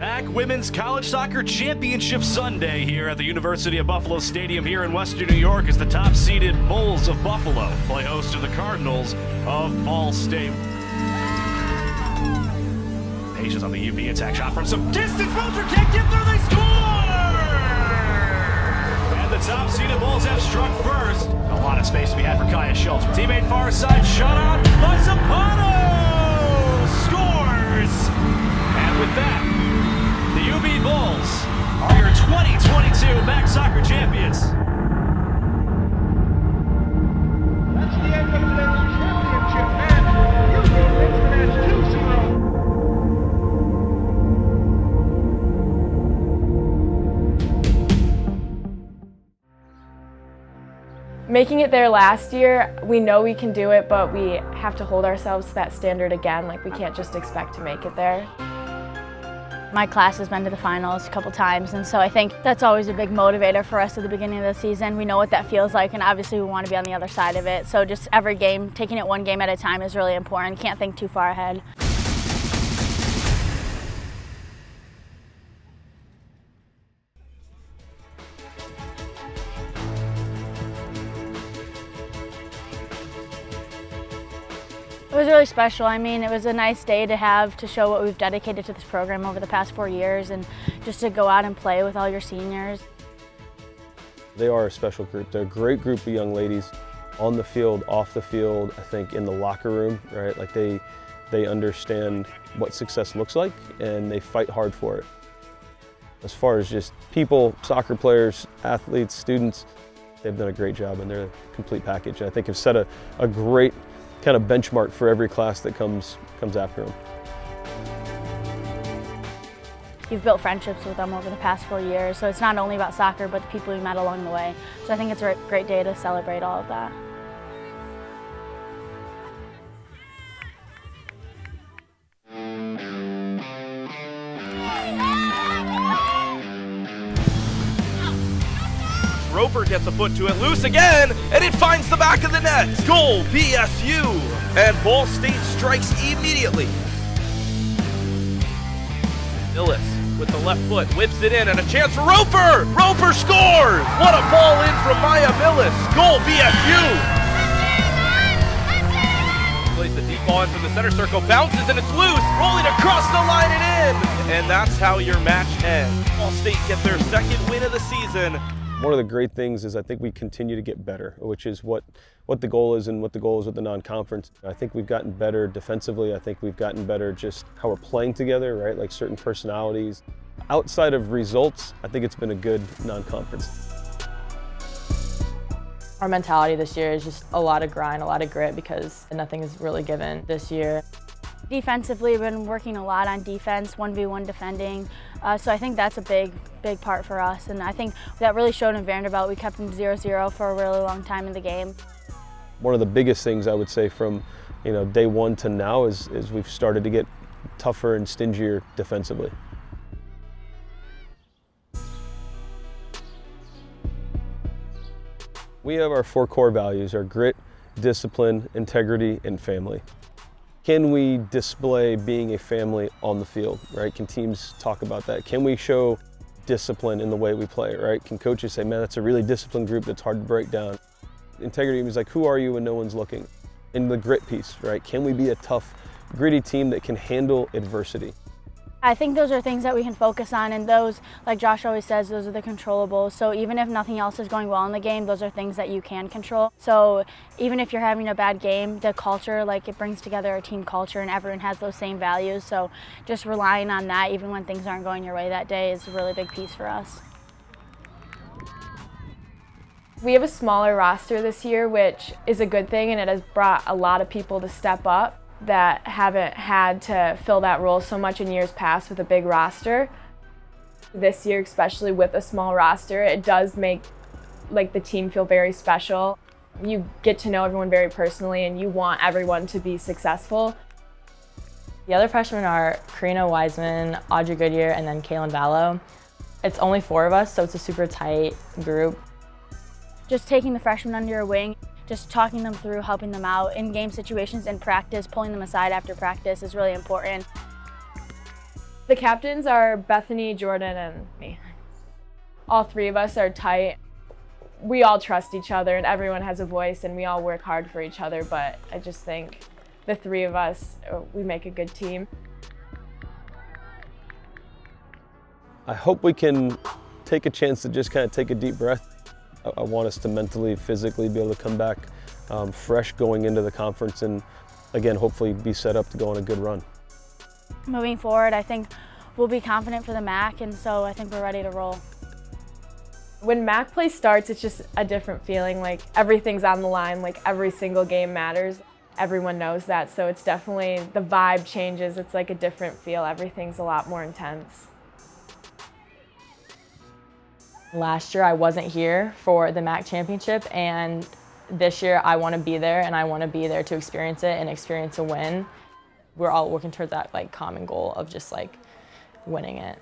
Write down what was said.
MAC Women's College Soccer Championship Sunday here at the University of Buffalo Stadium here in Western New York as the top-seeded Bulls of Buffalo play host to the Cardinals of Ball State. Patience on the UB attack shot from some distance. Belcher can't get there. They score! And the top-seeded Bulls have struck first. A lot of space to be had for Kaya Schultz. Teammate far side shot out by Zapata. Scores! And with that, the UB Bulls are your 2022 MAC Soccer Champions. That's the end of today's championship match. UB wins the match 2-0. Making it there last year, we know we can do it, but we have to hold ourselves to that standard again. Like, we can't just expect to make it there. My class has been to the finals a couple times, and so I think that's always a big motivator for us at the beginning of the season. We know what that feels like, and obviously we want to be on the other side of it. So just every game, taking it one game at a time is really important. Can't think too far ahead. Was really special. I mean, it was a nice day to have to show what we've dedicated to this program over the past four years and just to go out and play with all your seniors. They are a special group. They're a great group of young ladies on the field, off the field, I think in the locker room, right? Like they, they understand what success looks like and they fight hard for it. As far as just people, soccer players, athletes, students, they've done a great job and they're a complete package. I think have set a, a great kind of benchmark for every class that comes, comes after them. You've built friendships with them over the past four years, so it's not only about soccer, but the people you met along the way. So I think it's a great day to celebrate all of that. Roper gets a foot to it, loose again, and it finds the back of the net. Goal, BSU. And Ball State strikes immediately. Millis with the left foot whips it in, and a chance for Roper. Roper scores. What a ball in from Maya Millis. Goal, BSU. Plays the deep ball in from the center circle, bounces and it's loose, rolling across the line and in. And that's how your match ends. Ball State get their second win of the season. One of the great things is I think we continue to get better, which is what, what the goal is and what the goal is with the non-conference. I think we've gotten better defensively. I think we've gotten better just how we're playing together, right? Like certain personalities. Outside of results, I think it's been a good non-conference. Our mentality this year is just a lot of grind, a lot of grit because nothing is really given this year. Defensively, we've been working a lot on defense, 1v1 defending. Uh, so I think that's a big, big part for us. And I think that really showed in Vanderbilt. We kept them 0-0 for a really long time in the game. One of the biggest things I would say from you know, day one to now is, is we've started to get tougher and stingier defensively. We have our four core values, our grit, discipline, integrity, and family. Can we display being a family on the field, right? Can teams talk about that? Can we show discipline in the way we play, right? Can coaches say, man, that's a really disciplined group that's hard to break down? Integrity means like, who are you when no one's looking? And the grit piece, right? Can we be a tough, gritty team that can handle adversity? I think those are things that we can focus on, and those, like Josh always says, those are the controllables. So even if nothing else is going well in the game, those are things that you can control. So even if you're having a bad game, the culture, like it brings together a team culture, and everyone has those same values. So just relying on that, even when things aren't going your way that day, is a really big piece for us. We have a smaller roster this year, which is a good thing, and it has brought a lot of people to step up that haven't had to fill that role so much in years past with a big roster. This year, especially with a small roster, it does make like the team feel very special. You get to know everyone very personally and you want everyone to be successful. The other freshmen are Karina Wiseman, Audrey Goodyear, and then Kaylin Vallow. It's only four of us, so it's a super tight group. Just taking the freshmen under your wing, just talking them through, helping them out in game situations, in practice, pulling them aside after practice is really important. The captains are Bethany, Jordan, and me. All three of us are tight. We all trust each other and everyone has a voice and we all work hard for each other, but I just think the three of us, uh, we make a good team. I hope we can take a chance to just kind of take a deep breath. I, I want us to mentally, physically be able to come back um, fresh going into the conference and again, hopefully be set up to go on a good run. Moving forward, I think we'll be confident for the MAC, and so I think we're ready to roll. When MAC play starts, it's just a different feeling. Like everything's on the line, like every single game matters. Everyone knows that, so it's definitely, the vibe changes. It's like a different feel. Everything's a lot more intense. Last year I wasn't here for the MAC championship and this year I want to be there and I want to be there to experience it and experience a win. We're all working towards that like common goal of just like winning it.